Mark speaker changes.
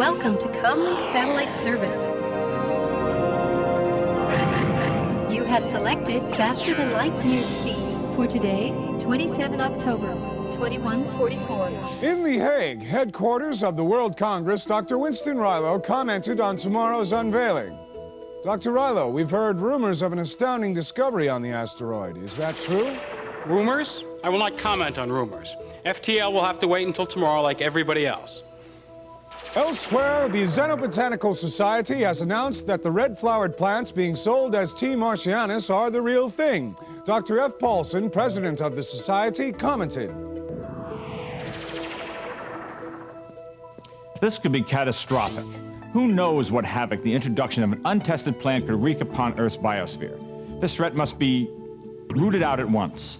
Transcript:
Speaker 1: Welcome to Comlink Satellite Service. You have selected faster than light near speed for today, 27 October, 2144.
Speaker 2: In The Hague, headquarters of the World Congress, Dr. Winston Rilo commented on tomorrow's unveiling. Dr. Rilo, we've heard rumors of an astounding discovery on the asteroid. Is that true?
Speaker 3: Rumors? I will not comment on rumors. FTL will have to wait until tomorrow like everybody else.
Speaker 2: Elsewhere, the Xenobotanical Society has announced that the red-flowered plants being sold as T. martianus are the real thing. Dr. F. Paulson, president of the society, commented.
Speaker 4: This could be catastrophic. Who knows what havoc the introduction of an untested plant could wreak upon Earth's biosphere? This threat must be rooted out at once.